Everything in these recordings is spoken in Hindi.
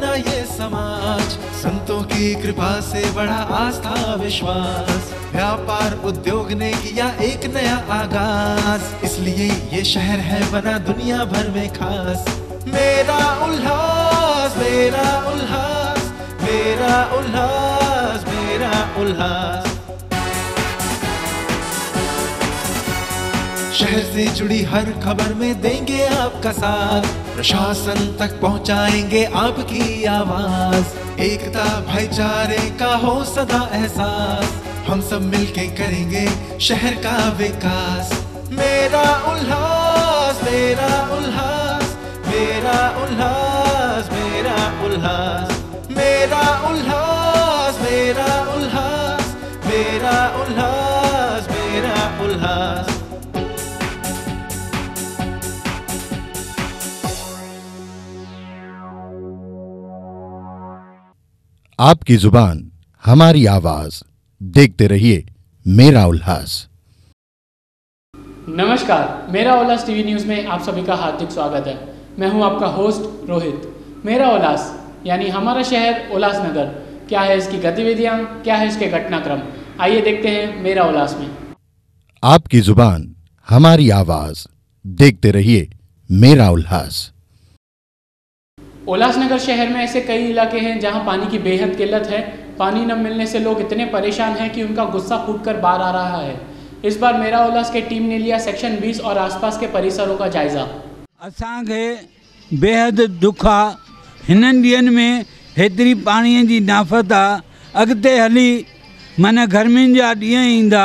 बना ये समाज। संतों की कृपा से बड़ा आस्था, विश्वास। व्यापार उद्योग ने किया एक नया आगाज़। इसलिए ये शहर है बना दुनिया भर में खास। मेरा उल्लास मेरा उल्लास मेरा उल्लास मेरा उल्लास। शहर से जुड़ी हर खबर में देंगे आपका साथ। प्रशासन तक पहुंचाएँगे आपकी आवाज़। एकता भाईचारे का हो सदा एहसास। हम सब मिलके करेंगे शहर का विकास। मेरा उल्लास मेरा उल्लास मेरा उल्लास मेरा उल्लास मेरा उल्लास। आपकी ज़ुबान हमारी आवाज़। देखते रहिए मेरा उल्लास। नमस्कार मेरा उल्लास टीवी न्यूज़ में आप सभी का हार्दिक स्वागत है। मैं हूँ आपका होस्ट रोहित। मेरा उल्लास यानी हमारा शहर उल्लासनगर। क्या है इसकी गतिविधियाँ? क्या है इसके घटनाक्रम? आइए देखते हैं मेरा उल्लास में। आपकी ज़ुबान हमारी आवाज़। देखते रहिए मेरा उल्लास। उल्लासनगर शहर में ऐसे कई इलाके हैं जहाँ पानी की बेहद किल्लत है। पानी न मिलने से लोग इतने परेशान हैं कि उनका गुस्सा फूट कर बाहर आ रहा है। इस बार मेरा उल्लास के टीम ने लिया सेक्शन 20 और आसपास के परिसरों का जायजा। असांखे बेहद दुख आहे ॾींहंनि में हेतिरी पाणीअ जी नाफ़त अॻिते हली माना गर्मियुनि जा ॾींहं ईंदा।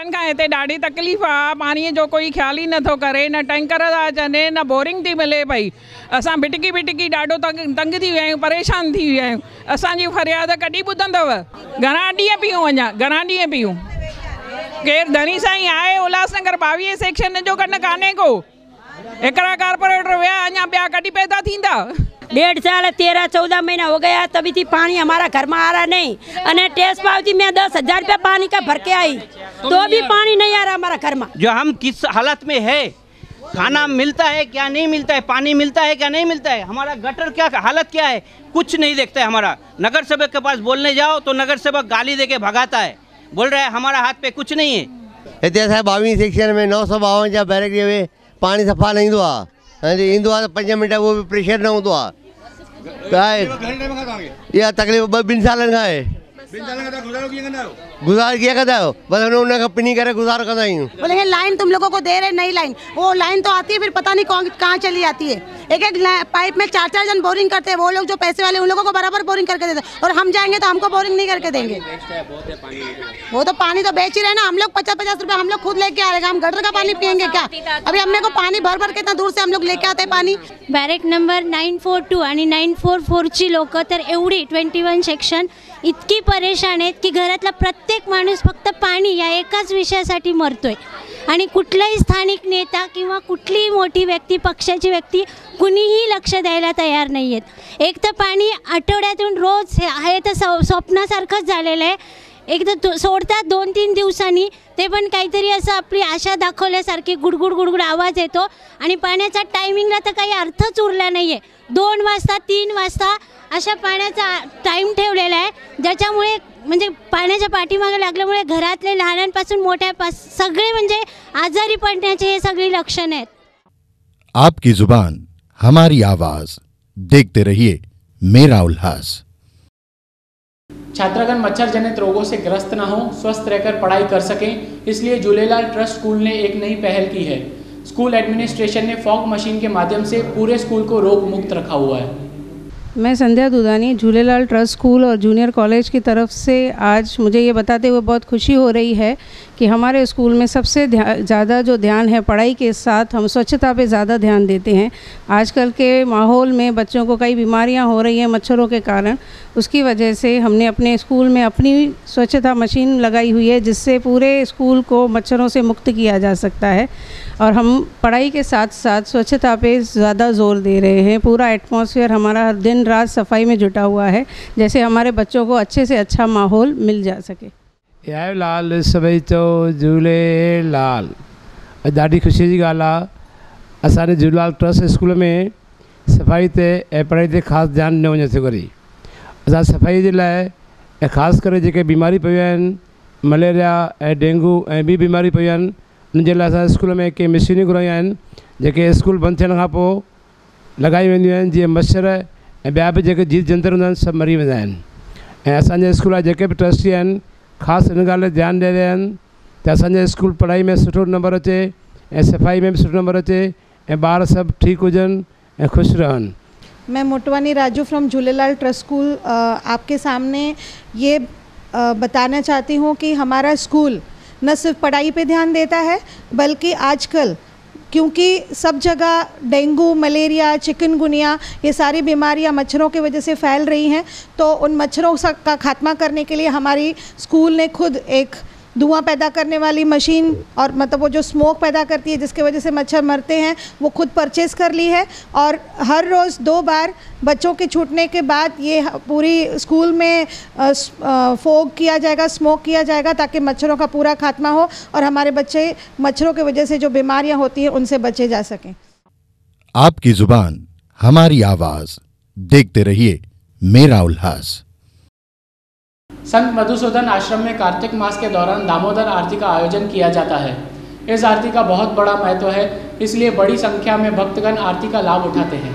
सालनि खां हिते ॾाढी तकलीफ़ आहे पाणीअ जो कोई ख़्याल ई नथो करे, न टैंकर था अचनि, न बोरिंग थी मिले पई। असां भिटकी भिटकी ॾाढो तंग तंग थी विया आहियूं, परेशान थी विया आहियूं। असांजी फरियाद कॾहिं ॿुधंदव? घणा ॾींहं पियूं अञा? घणा ॾींहं पियूं? केरु धनी साईं आहे उल्हासनगर, ॿावीह सेक्शन जो कन कान्हे को? हिकिड़ा कारपोरेटर विया, अञा ॿिया कॾहिं पैदा थींदा? डेढ़ साल तेरह चौदह महीना हो गया तभी थी पानी हमारा घर में आ रहा नहीं। अने टेस्ट पावती में दस हज़ार रुपया पानी का भर के आई। तो भी पानी नहीं आ रहा हमारा घर में जो हम किस हालत में है खाना मिलता है क्या नहीं मिलता है पानी मिलता है क्या नहीं मिलता है हमारा गटर क्या हालत क्या है कुछ नहीं देखता है हमारा। नगर सेवक के पास बोलने जाओ तो नगर सेवक गाली दे के भगाता है। बोल रहा है हमारा हाथ पे कुछ नहीं है। हिते असांजे ॿावीह सेक्शन में नौ सौ ॿावंजाह बैरक में पाणी सफ़ा न ईंदो आहे ऐं ईंदो आहे त पंज मिंट उहो बि प्रेशर न हूंदो आहे आहे इहा तकलीफ़ ॿ ॿिनि सालनि खां आहे गुज़ारो कीअं कंदा आहियो बस हुन खां पिनी करे गुज़ारो कंदा आहियूं बोलेंगे लाइन तुम लोगों को दे रहे नई लाइन। वो लाइन तो आती है फिर पता नहीं कौन कहाँ चली जाती है। एक एक पाइप में चार चार जन बोरिंग करते हैं वो लोग जो पैसे वाले उन लोगों को बराबर बोरिंग करके देते और हम जाएँगे तो हमको बोरिंग नहीं करके देंगे। वो तो पानी तो बेच ही रहे ना हम लोग पचास पचास रुपए हम लोग खुद लेके आ रहे हैं। हम गटर का पानी पियेंगे क्या? अभी हमने को पानी भर भर के इतना दूर से हम लोग लेके आते हैं पानी। Barrack number nine four two आणि नाईन फोर फोरची लोकं तर एवढी ट्वेंटी वन सेक्शन इतकी परेशान आहेत की घरातला प्रत्येक प्रत्येक माणूस फक्त पाणी या एकाच विषयासाठी मरतोय. आणि कुठलाही स्थानिक नेता किंवा कुठलीही मोठी व्यक्ती पक्षाची व्यक्ती कुणीही लक्ष द्यायला तयार नाही आहेत एक तर पाणी आठवड्यातून रोज हे आहे तर स्व स्वप्नासारखंच झालेलं आहे. एक तर तो सोडतात दोन तीन दिवसांनी ते पण काहीतरी असं आपली आशा दाखवल्यासारखी गुडगुड गुडगुड आवाज येतो. आणि पाण्याचा टायमिंगला तर काही अर्थच उरला नाही आहे दोन वाजता तीन वाजता अशा पाण्याचा टाईम ठेवलेला आहे ज्याच्यामुळे म्हणजे पाण्याच्या पाठीमागे लागल्यामुळे घरातले लहानांपासून मोठ्यापास सगळे म्हणजे आजारी पडण्याचे हे सगळी लक्षणं आहेत. आपकी ज़ुबान हमारी आवाज़. देखते रहिए मेरा उल्लास छात्रगण मच्छर जनित रोगों से ग्रस्त न हो स्वस्थ रहकर पढ़ाई कर सकें। इसलिए झूलेलाल ट्रस्ट स्कूल ने एक नई पहल की है। स्कूल एडमिनिस्ट्रेशन ने फॉग मशीन के माध्यम से पूरे स्कूल को रोग मुक्त रखा हुआ है। मैं संध्या दुदानी, झूलेलाल ट्रस्ट स्कूल और जूनियर कॉलेज की तरफ़ से आज मुझे ये बताते हुए बहुत खुशी हो रही है कि हमारे स्कूल में सबसे ज़्यादा जो ध्यान है पढ़ाई के साथ हम स्वच्छता पे ज़्यादा ध्यान देते हैं। आजकल के माहौल में बच्चों को कई बीमारियाँ हो रही हैं मच्छरों के कारण। उसकी वजह से हमने अपने स्कूल में अपनी स्वच्छता मशीन लगाई हुई है जिससे पूरे स्कूल को मच्छरों से मुक्त किया जा सकता है। और हम पढ़ाई के साथ साथ स्वच्छता पे ज़्यादा ज़ोर दे रहे हैं। पूरा एटमॉस्फेयर हमारा हर दिन रात सफ़ाई में जुटा हुआ है, जैसे हमारे बच्चों को अच्छे से अच्छा माहौल मिल जा सके। लाल, सभई चओ झूलेलाल अॼु ॾाढी ख़ुशी जी ॻाल्हि आहे असांजे ट्रस्ट स्कूल में सफ़ाई ऐं पढ़ाई ते ख़ासि ध्यानु ॾिनो वञे थो सफ़ाई लाइ ऐं ख़ासि करे बीमारी आहिनि, मलेरिया डेंगू ऐं ॿी बीमारी आहिनि उन लाइ असां स्कूल में कंहिं मशीनियूं घुरायूं आहिनि स्कूल बंदि थियण खां पोइ जीअं मच्छर ऐं ॿिया बि जेके जीव जंतर आहिनि, सभु मरी वेंदा आहिनि। स्कूल जा बि ट्रस्टी आहिनि, ख़ासि ॻाल्हि ते ध्यानु रहिया आहिनि, त असांजे स्कूल पढ़ाई में सुठो नंबर अचे, ऐं सफ़ाई में बि सुठो नंबर अचे, ऐं ॿार सभु ठीकु हुजनि ऐं ख़ुशि रहनि। मैं Motwani Raju from Jhulelal trust school आपके सामने ये बताना चाहती हूँ कि हमारा स्कूल न सिर्फ़ पढ़ाई पे ध्यान देता है, बल्कि आजकल, क्योंकि सब जगह डेंगू, मलेरिया, चिकनगुनिया, ये सारी बीमारियाँ मच्छरों की वजह से फैल रही हैं तो उन मच्छरों का खात्मा करने के लिए हमारी स्कूल ने खुद एक धुआँ पैदा करने वाली मशीन और मतलब वो जो स्मोक पैदा करती है, जिसके वजह से मच्छर मरते हैं, वो खुद परचेज़ कर ली है और हर रोज़ दो बार बच्चों के छूटने के बाद ये पूरी स्कूल में फोग किया जाएगा स्मोक किया जाएगा ताकि मच्छरों का पूरा खात्मा हो और हमारे बच्चे मच्छरों की वजह से जो बीमारियाँ होती हैं, उनसे बचे जा सकें। आपकी ज़ुबान, हमारी आवाज़, देखते रहिए, मेरा उल्लास। संत मधुसूदन आश्रम में कार्तिक मास के दौरान दामोदर आरती का आयोजन किया जाता है। इस आरती का बहुत बड़ा महत्व है, इसलिए बड़ी संख्या में भक्तगण आरती का लाभ उठाते हैं।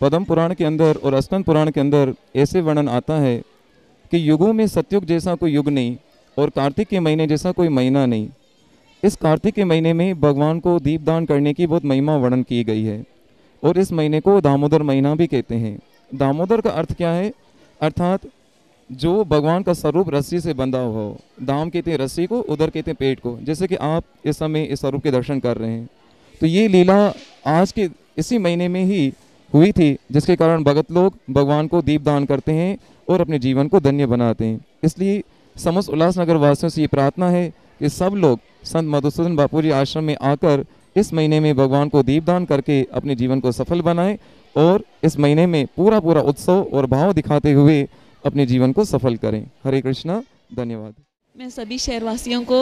पद्म पुराण के अंदर और अस्कंद पुराण के अंदर ऐसे वर्णन आता है कि युगों में सत्युग जैसा कोई युग नहीं और कार्तिक के महीने जैसा कोई महीना नहीं। इस कार्तिक के महीने में भगवान को दीपदान करने की बहुत महिमा वर्णन की गई है और इस महीने को दामोदर महीना भी कहते हैं। दामोदर का अर्थ क्या है? अर्थात जो भगवान का स्वरूप रस्सी से बंधा हुआ हो, दाम कहते हैं रस्सी को, उधर कहते हैं पेट को, जैसे कि आप इस समय इस स्वरूप के दर्शन कर रहे हैं। तो ये लीला आज के इसी महीने में ही हुई थी, जिसके कारण भगत लोग भगवान को दीप दान करते हैं और अपने जीवन को धन्य बनाते हैं। इसलिए समस्त उल्लासनगर वासियों से ये प्रार्थना है कि सब लोग संत मधुसूदन बापू जी आश्रम में आकर इस महीने में भगवान को दीपदान करके अपने जीवन को सफल बनाएँ और इस महीने में पूरा पूरा उत्सव और भाव दिखाते हुए अपने जीवन को सफल करें। हरे कृष्णा, धन्यवाद। मैं सभी शहरवासियों को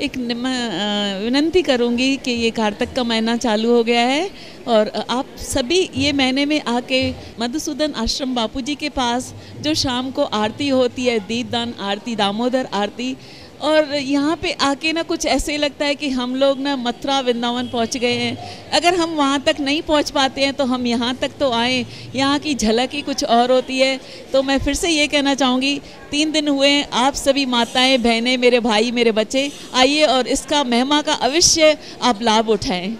एक विनंती करूँगी कि ये कार्तक का महीना चालू हो गया है और आप सभी ये महीने में आके मधुसूदन आश्रम बापूजी के पास जो शाम को आरती होती है, दीपदान, आरती, दामोदर आरती और यहाँ पे आके ना कुछ ऐसे ही लगता है कि हम लोग ना मथुरा, वृंदावन पहुँच गए हैं। अगर हम वहाँ तक नहीं पहुँच पाते हैं तो हम यहाँ तक तो आए। यहाँ की झलक ही कुछ और होती है। तो मैं फिर से ये कहना चाहूँगी, तीन दिन हुए हैं, आप सभी माताएँ, बहनें, मेरे भाई, मेरे बच्चे, आइए और इसका महिमा का अवश्य आप लाभ उठाएँ।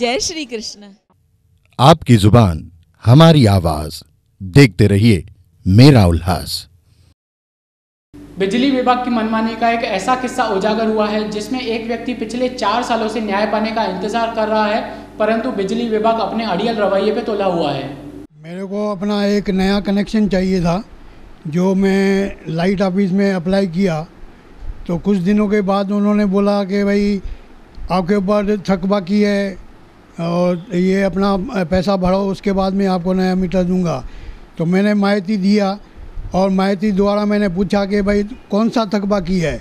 जय श्री कृष्ण। आपकी ज़ुबान, हमारी आवाज़, देखते रहिए मेरा उल्लास। बिजली विभाग की मनमानी का एक ऐसा किस्सा उजागर हुआ है, जिसमें एक व्यक्ति पिछले चार सालों से न्याय पाने का इंतज़ार कर रहा है, परंतु बिजली विभाग अपने अड़ियल रवैये पे तोला हुआ है। मेरे को अपना एक नया कनेक्शन चाहिए था, जो मैं लाइट ऑफ़िस में अप्लाई किया। तो कुछ दिनों के बाद उन्होंने बोला कि भाई, आपके ऊपर थक बाकी है, और ये अपना पैसा भरो उसके बाद मैं आपको नया मीटर दूँगा। तो मैंने माहिती दिया और माहिती द्वारा मैंने पूछा कि भाई कौन सा थक बाकी है?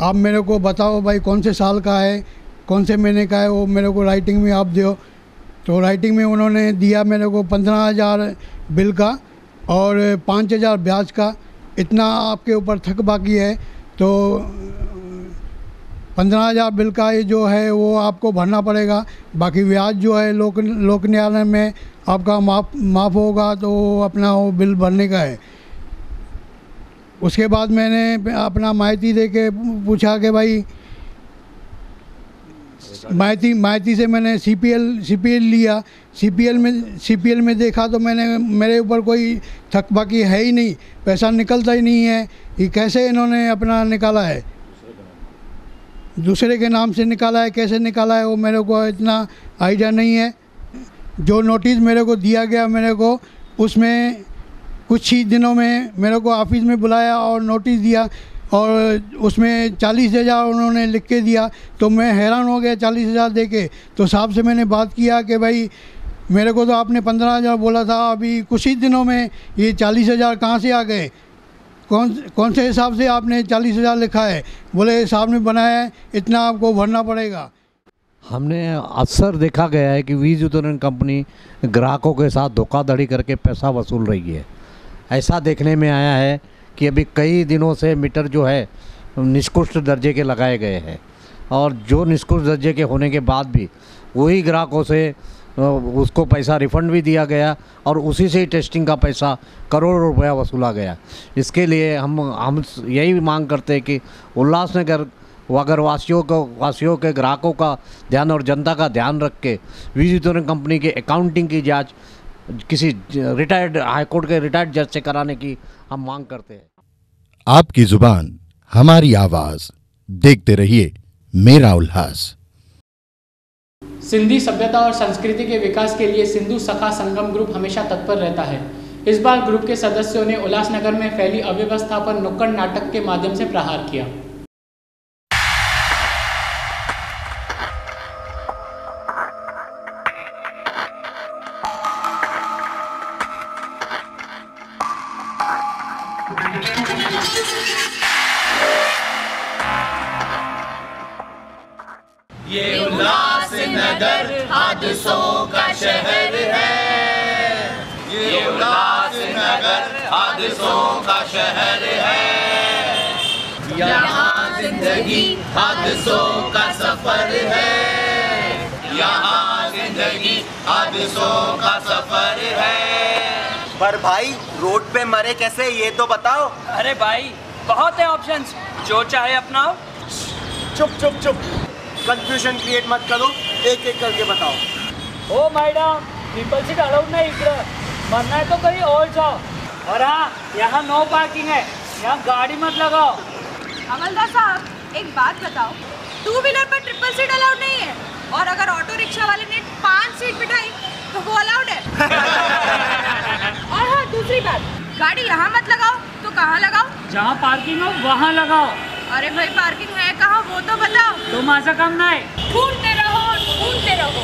आप मेरे को बताओ भाई कौन से साल का है? कौन से महीने का है? वो मेरे को राइटिंग में आप दो तो राइटिंग में उन्होंने दिया मेरे को पंद्रह हज़ार बिल का और पाँच हज़ार ब्याज का। इतना आपके ऊपर थक बाकी है। तो पंद्रह हज़ार बिल का ये जो है, वो आपको भरना पड़ेगा। बाकी ब्याज जो है लोक लोक न्यायालय में आपका माफ़ माफ़ होगा तो अपना वो बिल भरने का है। उसके बाद मैंने अपना माहिती दे के पूछा कि भाई, माहिती माहिती से मैंने C P L C P L लिया। सी पी एल में सी पी एल में देखा तो मैंने, मेरे ऊपर कोई थक बाकी है ही नहीं। पैसा निकलता ही नहीं है ये कैसे इन्होंने अपना निकाला है। दूसरे के नाम से निकाला है, कैसे निकाला है, वो मेरे को इतना आइडिया नहीं है। जो नोटिस मेरे को दिया गया मेरे को, उसमें कुछ ही दिनों में मेरे को ऑफ़िस में बुलाया और नोटिस दिया और उसमें चालीस हज़ार उन्होंने लिख के दिया। तो मैं हैरान हो गया चालीस हज़ार दे के। तो साहब से मैंने बात किया कि भाई, मेरे को तो आपने पंद्रह हज़ार बोला था, अभी कुछ ही दिनों में ये चालीस हज़ार कहाँ से आ गए? कौन कौन से हिसाब से आपने चालीस हज़ार लिखा है? बोले, साहब ने बनाया है, इतना आपको भरना पड़ेगा। हमने अक्सर देखा गया है कि वीज वितरण कंपनी ग्राहकों के साथ धोखाधड़ी करके पैसा वसूल रही है। ऐसा देखने में आया है कि अभी कई दिनों से मीटर जो है, निष्कृष्ट दर्जे के लगाए गए हैं। और जो निष्कृष्ट दर्जे के होने के बाद भी, वही ग्राहकों से उसको पैसा रिफंड भी दिया गया और उसी से ही टेस्टिंग का पैसा करोड़ों रुपया वसूला गया। इसके लिए हम हम यही मांग करते हैं कि उल्लासनगर अगर वासियों को, वासियों के ग्राहकों का ध्यान और जनता का ध्यान रख के वीज कंपनी के अकाउंटिंग की जाँच किसी रिटायर्ड हाईकोर्ट के रिटायर्ड जज से कराने की हम मांग करते हैं। आपकी ज़ुबान हमारी आवाज़। देखते रहिए मेरा उल्लास। सिंधी सभ्यता और संस्कृति के विकास के लिए सिंधु सखा संगम ग्रुप हमेशा तत्पर रहता है। इस बार ग्रुप के सदस्यों ने उल्लासनगर में फैली अव्यवस्था पर नुक्कड़ नाटक के माध्यम से प्रहार किया। यहाँ ज़िंदगी हादसों का सफ़र है। यहाँ ज़िंदगी हादसों का सफ़र है। पर भाई रोड पे मरे कैसे? ये तो बताओ। अरे भाई बहुत है ऑप्शंस जो चाहे अपनाओ चुप चुप चुप। कंफ्यूजन क्रिएट मत करो। एक एक करके बताओ। ओ मैडम ट्रिपल सीट अलाउड नहीं इधर मरना है तो कहीं और जाओ। और हाँ यहाँ नो पार्किंग है। यहाँ गाड़ी मत लगाओ। अमलदार साहब एक बात बताओ टू व्हीलर पर ट्रिपल सीट अलाउड नहीं है? और अगर ऑटो रिक्शा वाले ने पाँच सीट बिठाई तो वो अलाउड है? और हाँ दूसरी बात गाड़ी यहाँ मत लगाओ तो कहाँ लगाओ? जहाँ पार्किंग हो वहाँ लगाओ। अरे भाई पार्किंग है कहाँ? वो तो बताओ। तो माझा काम नाही ढूंढते रहो ढूंढते रहो।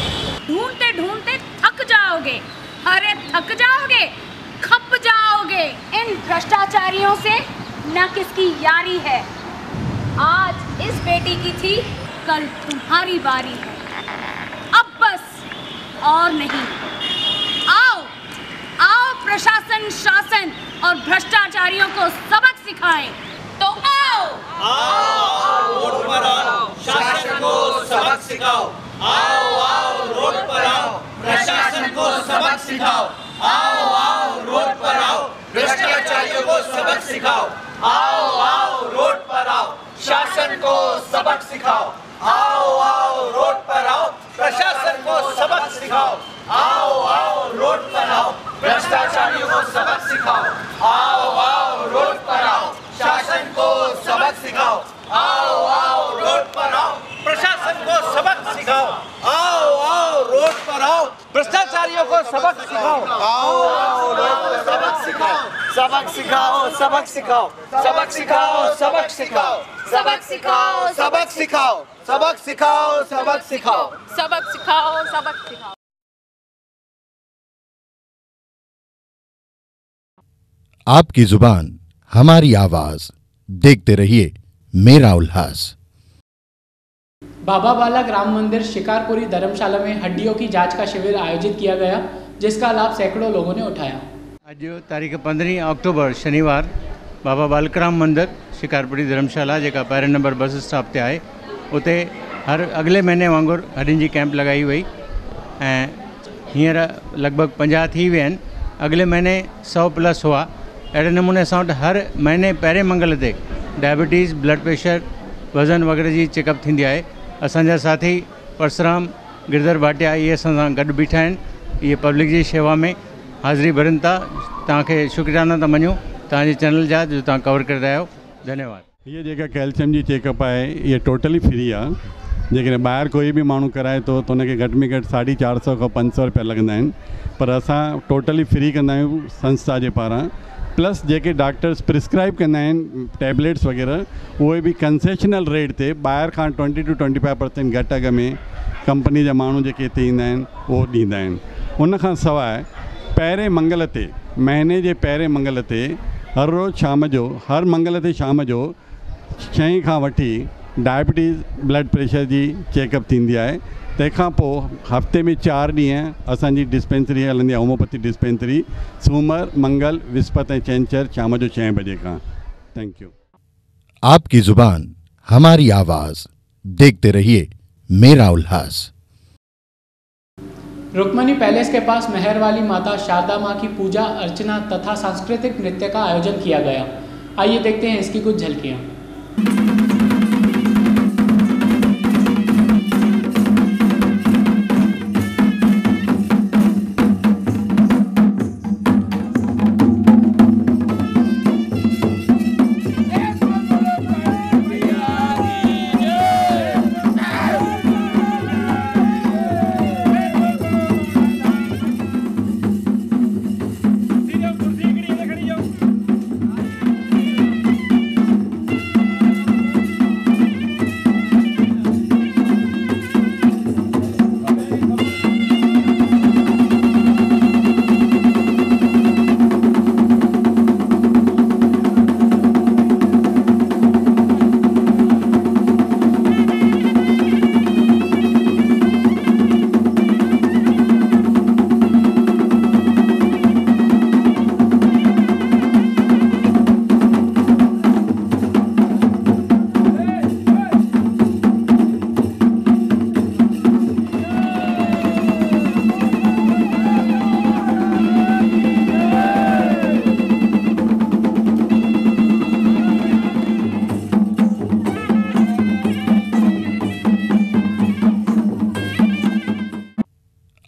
ढूंढते ढूंढते थक जाओगे। अरे थक जाओगे खप जाओगे। इन भ्रष्टाचारियों से न किसकी यारी है? आज इस बेटी की थी, कल तुम्हारी बारी है। अब बस, और नहीं। आओ आओ प्रशासन, शासन और भ्रष्टाचारियों को सबक सिखाएँ। तो आओ। रोड पर आओ, शासन को सबक सिखाओ। आओ आओ, रोड पर आओ, प्रशासन को सबक सिखाओ। आओ आओ, रोड पर आओ, भ्रष्टाचारियों को सबक सिखाओ। आओ आओ, रोड पर आओ। शासन को सबक सिखाओ। आओ आओ, रोड पर आओ। प्रशासन को सबक सिखाओ। आओ रोड पर आओ। भ्रष्टाचारियों को सबक सिखाओ। आओ आओ, रोड पर आओ। शासन को सबक सिखाओ। आओ आओ, रोड पर आओ। प्रशासन को सबक सिखाओ। आओ आओ, रोड पर आओ। भ्रष्टाचारियों को सबक सिखाओ। आओ आओ, रोड पर सबक सिखाओ। सबक सिखाओ सबक सिखाओ। सबक सिखाओ सबक सिखाओ। सबक सिखाओ सबक सिखाओ सबक सिखाओ सबक सिखाओ। सबक सिखाओ सबक सिखाओ। आपकी ज़ुबान हमारी आवाज़। देखते रहिए मेरा उल्लास। बाबा बालक राम मंदिर शिकारपुरी धर्मशाला में हड्डियों की जाँच का शिविर आयोजित किया गया जिसका लाभ सैकड़ों लोगों ने उठाया। अॼु तारीख़ पंद्रहीं अक्टूबर शनिवार बाबा बालकराम मंदिर। शिकारपुरी धर्मशाला, जेका पहिरें नंबर बस स्टॉप ते आहे. उते हर अॻिले महीने वांगुरु हॾियुनि जी कैंप लॻाई वई ऐं हींअर लॻभॻि पंजाह थी विया अॻिले महीने सौ प्लस हुआ। अहिड़े नमूने असां हर महीने पहिरें मंगल ते डायबिटीज़, ब्लड प्रेशर, वज़न वग़ैरह जी चेकअप थींदी आहे। साथी परसराम गिरधर भाटिया, इहे असां सां बीठा इहे पब्लिक जी शेवा में हाज़िरी भरनि था। तव्हांखे शुक्रियाना था मञूं। जा कवर करे रहिया आहियो। धन्यवाद। हीअ जेका कैल्शियम जी चेकअप आहे इहा टोटली फ्री आहे जेकॾहिं ॿाहिरि कोई बि माण्हू कराए थो त हुनखे घटि में घटि साढी चारि सौ खां पंज सौ रुपया लॻंदा आहिनि पर असां टोटली फ्री कंदा संस्था जे पारां। प्लस जेके डॉक्टर्स प्रिस्क्राइब कंदा आहिनि टैबलेट्स वग़ैरह उहे बि कंसेशनल रेट ते ॿाहिरि खां twenty two twenty five percent घटि अघ में कंपनी जा माण्हू जेके हिते ईंदा आहिनि उहो ॾींदा आहिनि मंगल ते महीने जे पहिरें मंगल ते हर रोज़ु शाम जो, हर मंगल ते शाम जो, छहें खां वठी डायबिटीज़ ब्लड प्रेशर जी चेकअप थींदी आहे। तंहिंखां हफ़्ते में चारि ॾींहं असांजी डिस्पेंसरी हलंदी होम्योपैथी डिस्पेंसरी। सूमर, मंगल, विस्पत ऐं छंछरु शाम जो छहें बजे खां। थैंक यू आपकी ज़ुबान, हमारी आवाज़, देखते रहिए, मेरा उल्लास रुक्मणी पैलेस के पास मेहर वाली माता शारदा माँ की पूजा, अर्चना तथा सांस्कृतिक नृत्य का आयोजन किया गया। आइए देखते हैं इसकी कुछ झलकियाँ।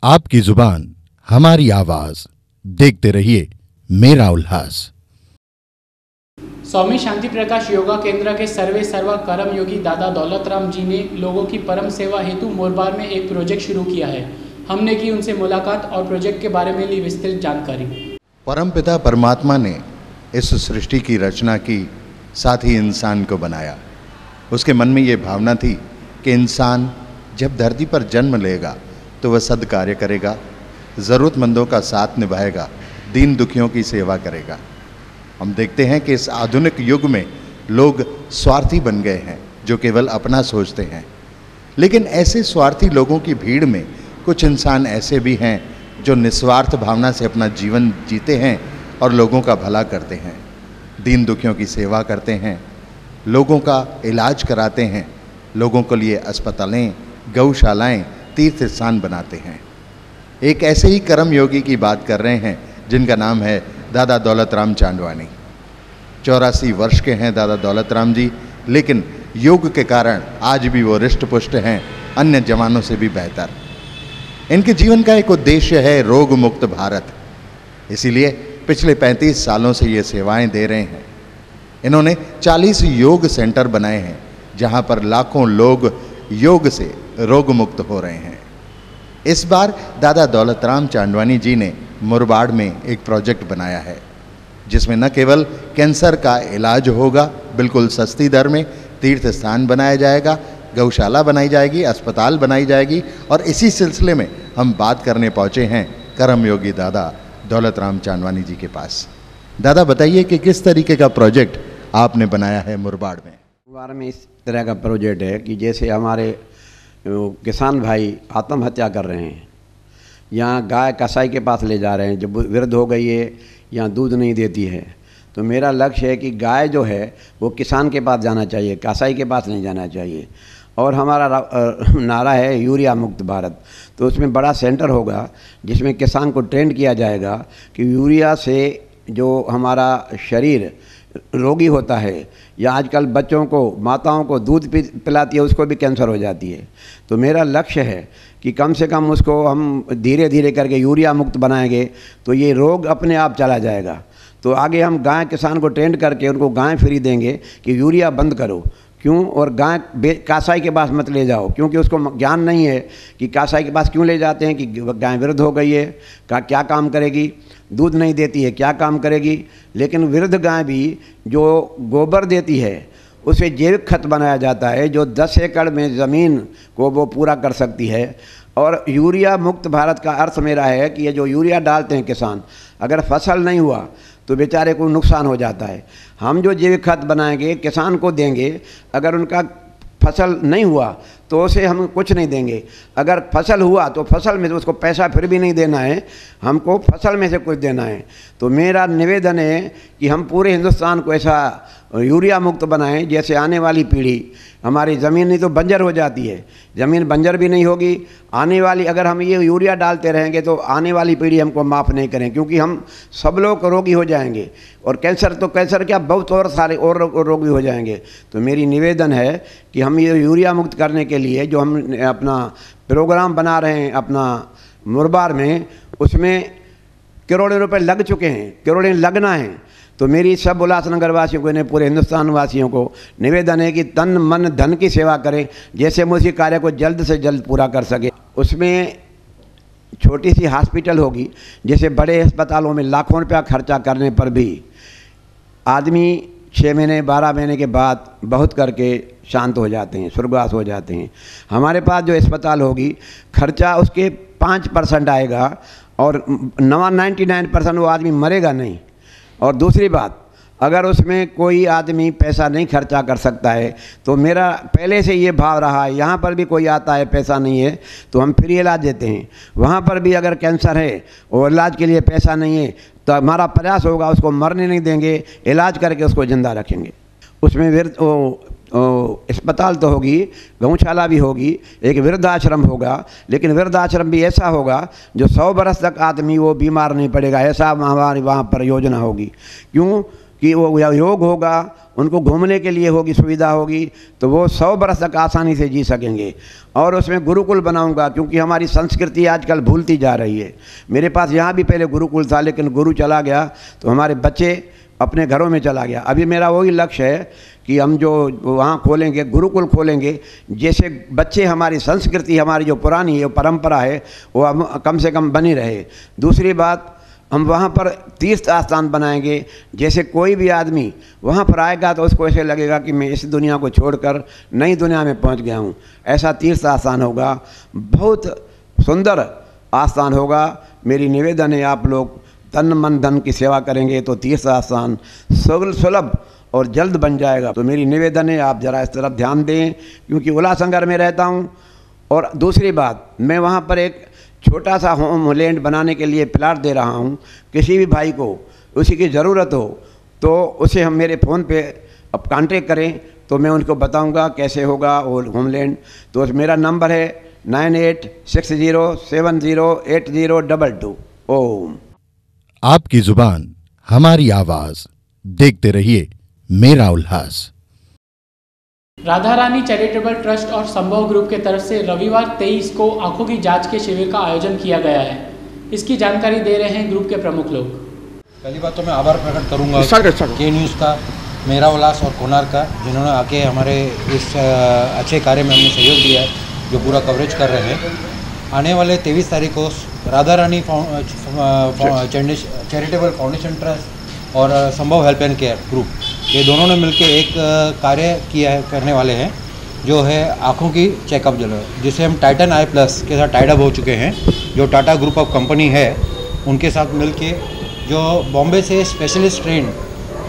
आपकी ज़ुबान हमारी आवाज़। देखते रहिए मेरा उल्लास स्वामी शांति प्रकाश योगा केंद्र के सर्वे सर्वा कर्म योगी दादा दौलतराम जी ने लोगों की परम सेवा हेतु मोरबार में एक प्रोजेक्ट शुरू किया है। हमने की उनसे मुलाकात और प्रोजेक्ट के बारे में ली विस्तृत जानकारी। परमपिता परमात्मा ने इस सृष्टि की रचना की साथ ही इंसान को बनाया। उसके मन में ये भावना थी कि इंसान जब धरती पर जन्म लेगा तो वह सद कार्य करेगा, ज़रूरतमंदों का साथ निभाएगा दीन दुखियों की सेवा करेगा। हम देखते हैं कि इस आधुनिक युग में लोग स्वार्थी बन गए हैं, जो केवल अपना सोचते हैं। लेकिन ऐसे स्वार्थी लोगों की भीड़ में कुछ इंसान ऐसे भी हैं, जो निस्वार्थ भावना से अपना जीवन जीते हैं और लोगों का भला करते हैं। दीन दुखियों की सेवा करते हैं, लोगों का इलाज कराते हैं, लोगों के लिए अस्पतालें, गौशालाएँ तीर्थ स्थान बनाते हैं। एक ऐसे ही कर्म योगी की बात कर रहे हैं, जिनका नाम है दादा दौलत राम चांदवानी। चौरासी वर्ष के हैं दादा दौलत राम जी, लेकिन योग के कारण आज भी वो रिष्ट पुष्ट हैं, अन्य जवानों से भी बेहतर। इनके जीवन का एक उद्देश्य है रोग मुक्त भारत। इसीलिए पिछले 35 सालों से ये सेवाएँ दे रहे हैं। इन्होंने 40 योग सेंटर बनाए हैं, जहाँ पर लाखों लोग योग से रोग मुक्त हो रहे हैं। इस बार दादा दौलतराम चांदवानी जी ने मुरबाड़ में एक प्रोजेक्ट बनाया है, जिसमें न केवल कैंसर का इलाज होगा, बिल्कुल सस्ती दर में तीर्थ स्थान बनाया जाएगा, गौशाला बनाई जाएगी, अस्पताल बनाई जाएगी, और इसी सिलसिले में हम बात करने पहुँचे हैं कर्मयोगी दादा दौलत राम चांदवानी जी के पास। दादा, बताइए कि किस तरीके का प्रोजेक्ट आपने बनाया है मुरबाड़ में? मुरबाड़ में इस तरह का प्रोजेक्ट है कि जैसे हमारे किसान भाई आत्महत्या कर रहे हैं। यहाँ गाय कसाई के पास ले जा रहे हैं, जब वृद्ध हो गई है या दूध नहीं देती है। तो मेरा लक्ष्य है कि गाय जो है, वो किसान के पास जाना चाहिए, कसाई के पास नहीं जाना चाहिए। और हमारा नारा है यूरिया मुक्त भारत। तो उसमें बड़ा सेंटर होगा, जिसमें किसान को ट्रेंड किया जाएगा कि यूरिया से जो हमारा शरीर रोगी होता है या आजकल बच्चों को, माताओं को दूध पिलाती है, उसको भी कैंसर हो जाती है। तो मेरा लक्ष्य है कि कम से कम उसको हम धीरे धीरे करके यूरिया मुक्त बनाएँगे तो ये रोग अपने आप चला जाएगा। तो आगे हम गाय, किसान को ट्रेंड करके उनको गाय फ्री देंगे कि यूरिया बंद करो। क्यों? और गाय कासाई के पास मत ले जाओ, क्योंकि उसको ज्ञान नहीं है कि कासाई के पास क्यों ले जाते हैं कि गाय वृद्ध हो गई है, का, क्या काम करेगी? दूध नहीं देती है, क्या काम करेगी? लेकिन वृद्ध गाय भी जो गोबर देती है, उसे जैविक खत बनाया जाता है, जो 10 एकड़ में ज़मीन को वो पूरा कर सकती है। और यूरिया मुक्त भारत का अर्थ मेरा है कि ये जो यूरिया डालते हैं किसान, अगर फ़सल नहीं हुआ तो बेचारे को नुकसान हो जाता है। हम जो जैविक खाद बनाएँगे, किसान को देंगे, अगर उनका फ़सल नहीं हुआ तो उसे हम कुछ नहीं देंगे। अगर फ़सल हुआ तो फ़सल में तो उसको पैसा फिर भी नहीं देना है। हमको फ़सल में से कुछ देना है। तो मेरा निवेदन है कि हम पूरे हिंदुस्तान को ऐसा यूरिया मुक्त बनाएँ, जैसे आने वाली पीढ़ी। हमारी ज़मीन नहीं तो बंजर हो जाती है। ज़मीन बंजर भी नहीं होगी। आने वाली, अगर हम ये यूरिया डालते रहेंगे तो आने वाली पीढ़ी हमको माफ़ नहीं करें, क्योंकि हम सब लोग रोगी हो जाएँगे। और कैंसर तो कैंसर क्या, बहुत और सारे और रोगी हो जाएँगे। तो मेरी निवेदन है कि हम ये यूरिया मुक्त करने के लिए, जो हम अपना प्रोग्राम बना रहे हैं, अपना मुरबार में, उसमें करोड़ों रुपए लग चुके हैं। करोड़ें लगना है। तो मेरी सब उल्लासनगर वासियों को इन्हें पूरे हिंदुस्तान वासियों को निवेदन है कि तन मन धन की सेवा करें, जैसे हम उसी कार्य को जल्द से जल्द पूरा कर सके। उसमें छोटी सी हॉस्पिटल होगी, जैसे बड़े अस्पतालों में लाखों रुपया खर्चा करने पर भी। आदमी छः महीने, बारह महीने के बाद बहुत करके शांत हो जाते हैं, स्वर्गवास हो जाते हैं। हमारे पास जो अस्पताल होगी, खर्चा उसके पाँच परसेंट आएगा और नवा नाइन्टी नाइन परसेंट वो आदमी मरेगा नहीं। और दूसरी बात, अगर उसमें कोई आदमी पैसा नहीं खर्चा कर सकता है तो मेरा पहले से ये भाव रहा है, यहाँ पर भी कोई आता है, पैसा नहीं है तो हम फ्री इलाज देते हैं। वहाँ पर भी अगर कैंसर है और इलाज के लिए पैसा नहीं है तो हमारा प्रयास होगा उसको मरने नहीं देंगे, इलाज करके उसको ज़िंदा रखेंगे। उसमें अस्पताल तो होगी गौशाला भी होगी, एक वृद्धाश्रम होगा, लेकिन वृद्धाश्रम भी ऐसा होगा, जो सौ बरस तक आदमी वो बीमार नहीं पड़ेगा, ऐसा हमारी वहाँ पर योजना होगी। क्यों? कि वो योग होगा, उनको घूमने के लिए होगी, सुविधा होगी तो वो सौ बरस तक आसानी से जी सकेंगे। और उसमें गुरुकुल बनाऊँगा, क्योंकि हमारी संस्कृति आजकल भूलती जा रही है। मेरे पास यहाँ भी पहले गुरुकुल था, लेकिन गुरु चला गया तो हमारे बच्चे अपने घरों में चला गया। अभी मेरा वही लक्ष्य है कि हम जो वहाँ खोलेंगे, गुरुकुल खोलेंगे, जैसे बच्चे हमारी संस्कृति, हमारी जो पुरानी है परंपरा है, वो हम कम से कम बनी रहे। दूसरी बात, हम वहाँ पर तीर्थ स्थान बनाएँगे। जैसे कोई भी आदमी वहाँ पर आएगा तो उसको ऐसे लगेगा कि मैं इस दुनिया को छोड़कर नई दुनिया में पहुँच गया हूँ। ऐसा तीर्थ स्थान होगा। बहुत सुंदर आस्थान होगा। मेरी निवेदन है आप लोग तन मन धन की सेवा करेंगे तो तीर्थ स्थान सुलभ और जल्द बन जाएगा। तो मेरी निवेदन है, आप ज़रा इस तरफ़ ध्यान दें, क्योंकि उल्लासनगर में रहता हूँ। और दूसरी बात, मैं वहाँ पर एक छोटा सा होम लैंड बनाने के लिए प्लाट दे रहा हूँ। किसी भी भाई को उसी की ज़रूरत हो तो उसे हम मेरे फ़ोन पे अब कांटेक्ट करें तो मैं उनको बताऊँगा कैसे होगा और होमलैंड। तो मेरा नंबर है nine eight six zero seven zero eight zero double two. Om. आपकी ज़ुबान, हमारी आवाज़, देखते रहिए। मेरा उल्लास। राधा रानी चैरिटेबल ट्रस्ट और संभव ग्रुप के तरफ़ से रविवार 23 को आँखों की जाँच के शिविर का आयोजन किया गया है। इसकी जानकारी दे रहे हैं ग्रुप के प्रमुख लोग। पहली बात तो मैं आभार प्रकट करूँगा के न्यूज़ का मेरा उल्लास और कोनार का जिन्होंने आके हमारे इस अच्छे कार्य में हमने सहयोग दिया है जो पूरा कवरेज कर रहे हैं। आने वाले तेईस तारीख को Radha Rani charitable foundation trust और Sambhav help and care group. ये दोनों ने मिलकर एक कार्य किया है, करने वाले हैं, जो है आँखों की चेकअप जो जिसे हम टाइटन आई प्लस के साथ टाइडअप हो चुके हैं, जो टाटा ग्रुप ऑफ़ कंपनी है, उनके साथ मिलके जो बॉम्बे से स्पेशलिस्ट ट्रेन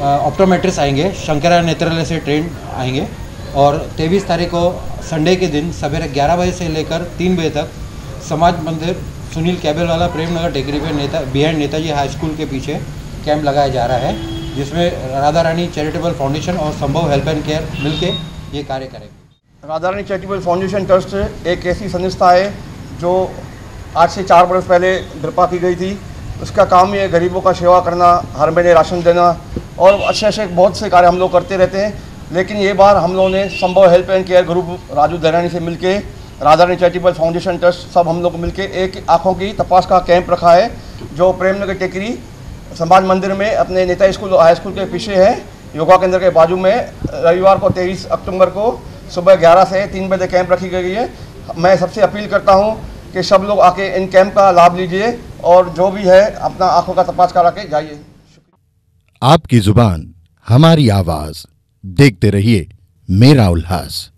ऑप्टोमेट्रिस्ट आएँगे शंकरा नेत्रालय से ट्रेन आएँगे, और तेईस तारीख को संडे के दिन सवेरे 11 बजे से लेकर 3 बजे तक समाज मंदिर सुनील कैबल वाला प्रेमनगर टेकरी पे नेता बिहाइंड नेताजी हाई स्कूल के पीछे कैंप लगाया जा रहा है। जिसमें राधा रानी चैरिटेबल फाउंडेशन और संभव हेल्प एंड केयर मिलके ये कार्य करेंगे Radha Rani charitable foundation trust एक ऐसी संस्था है जो आज से चार बरस पहले दृपा की गई थी। उसका काम ये गरीबों का सेवा करना, हर महीने राशन देना और अच्छे अच्छे बहुत से कार्य हम लोग करते रहते हैं। लेकिन ये बार हम लोगों ने Sambhav help and care group Raju Darani से मिलके, Radha Rani charitable foundation trust सब हम लोग मिलके एक आँखों की तपास का कैंप रखा है, जो प्रेमनगर टेकरी समाज मंदिर में अपने नेता स्कूल हाई स्कूल के पीछे है। योगा केंद्र के बाजू में रविवार को तेईस अक्टूबर को सुबह 11 से 3 बजे कैंप रखी गई है। मैं सबसे अपील करता हूँ कि सब लोग आके इन कैंप का लाभ लीजिए और जो भी है अपना आँखों का तपास करा के जाइए। आपकी ज़ुबान हमारी आवाज़। देखते रहिए मेरा उल्लास।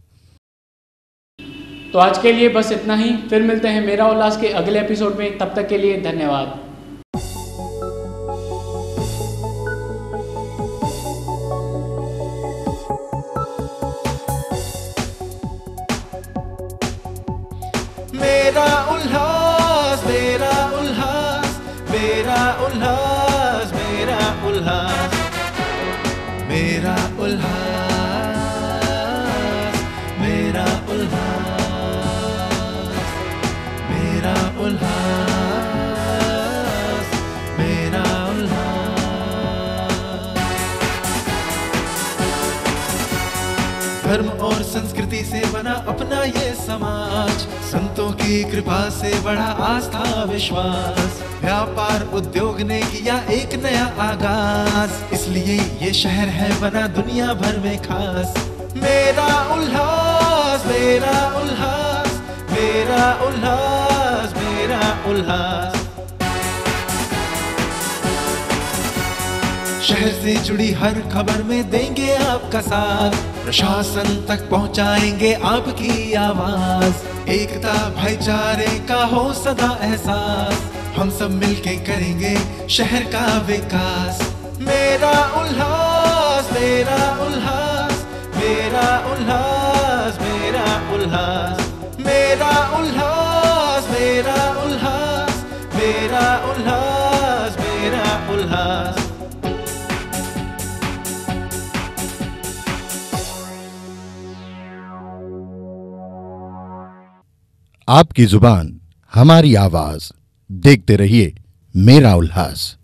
तो आज के लिए बस इतना ही। फिर मिलते हैं मेरा उल्लास के अगले एपिसोड में। तब तक के लिए धन्यवाद। अपना ये समाज। संतों की कृपा से बड़ा आस्था, विश्वास। व्यापार उद्योग ने किया एक नया आगाज़। इसलिए ये शहर है बना दुनिया भर में खास। मेरा उल्लास मेरा उल्लास मेरा उल्लास मेरा उल्लास शहर से जुड़ी हर खबर में देंगे आपका साथ। प्रशासन तक पहुंचाएँगे आपकी आवाज़। एकता भाईचारे का हो सदा एहसास। हम सब मिलके करेंगे शहर का विकास। मेरा उल्लास मेरा उल्लास मेरा उल्लास मेरा उल्लास मेरा उल्लास। आपकी ज़ुबान हमारी आवाज़ देखते रहिए मेरा उल्लास।